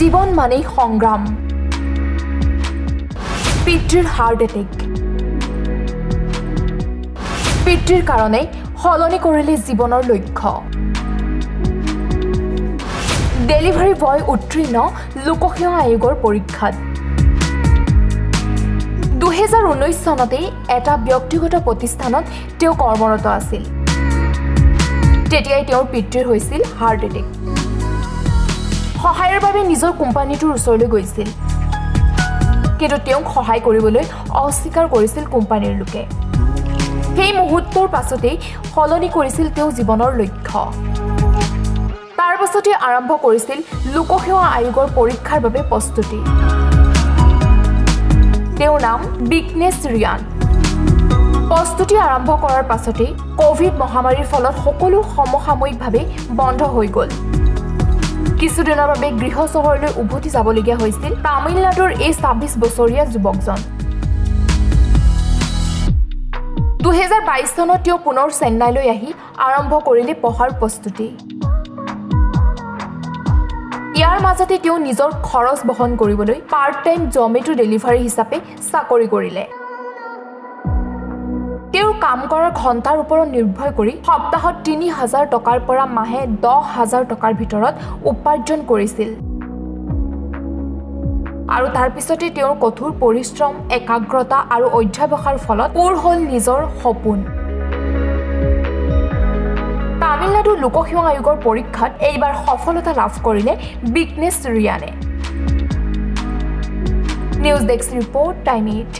জীৱন মানেই সংগ্ৰাম। পিতৃৰ হাৰ্ট এটেক পিতৃৰ কাৰণে সলনি কৰিলে জীৱনৰ লক্ষ্য। ডেলিভাৰী বয় উত্তীৰ্ণ লোকসেৱা আয়োগৰ পৰীক্ষাত। দুহেজাৰ ঊনৈছ চনতেই এটা ব্যক্তিগত প্ৰতিষ্ঠানত তেওঁ কৰ্মৰত আছিল। তেতিয়াই তেওঁৰ পিতৃৰ হৈছিল হাৰ্ট এটেক সহায়ৰ বাবে নিজৰ কোম্পানীটোৰ ওচৰলৈ গৈছিল। কিন্তু তেওঁক সহায় কৰিবলৈ অস্বীকাৰ কৰিছিল কোম্পানীৰ লোকে। সেই মুহূৰ্তৰ পাছতেই সলনি কৰিছিল তেওঁ জীৱনৰ লক্ষ্য। তাৰ পাছতেই আৰম্ভ কৰিছিল লোকসেৱা আয়োগৰ পৰীক্ষাৰ বাবে প্ৰস্তুতি। তেওঁৰ নাম বিঘ্নেশ ৰিয়ান। প্ৰস্তুতি আৰম্ভ কৰাৰ পাছতেই কভিড মহামাৰীৰ ফলত সকলো সমসাময়িকভাৱে বন্ধ হৈ গ'ল। কিছুদিনৰ বাবে গৃহ চহৰলৈ উভতি যাবলগীয়া হৈছিল তামিলনাডুৰ এই ছাব্বিছ বছৰীয়া যুৱকজন। দুহেজাৰ বাইছ চনত তেওঁ পুনৰ চেন্নাইলৈ আহি আৰম্ভ কৰিলে পঢ়াৰ প্ৰস্তুতি। ইয়াৰ মাজতে তেওঁ নিজৰ খৰচ বহন কৰিবলৈ পাৰ্ট টাইম জমেটো ডেলিভাৰী হিচাপে চাকৰি কৰিলে। কাম কৰাৰ ঘণ্টাৰ ওপৰত নিৰ্ভৰ কৰি সপ্তাহত তিনি হাজাৰ টকাৰ পৰা মাহে দহ হাজাৰ টকাৰ ভিতৰত উপাৰ্জন কৰিছিল। আৰু তাৰ পিছতে তেওঁৰ কঠোৰ পৰিশ্ৰম একাগ্ৰতা আৰু অধ্যাৱসায়ৰ ফলত পূৰ হ'ল নিজৰ সপোন। তামিলনাডু লোকসেৱা আয়োগৰ পৰীক্ষাত এইবাৰ সফলতা লাভ কৰিলে বিঘ্নেশ ৰিয়ানে। News desk report time eight.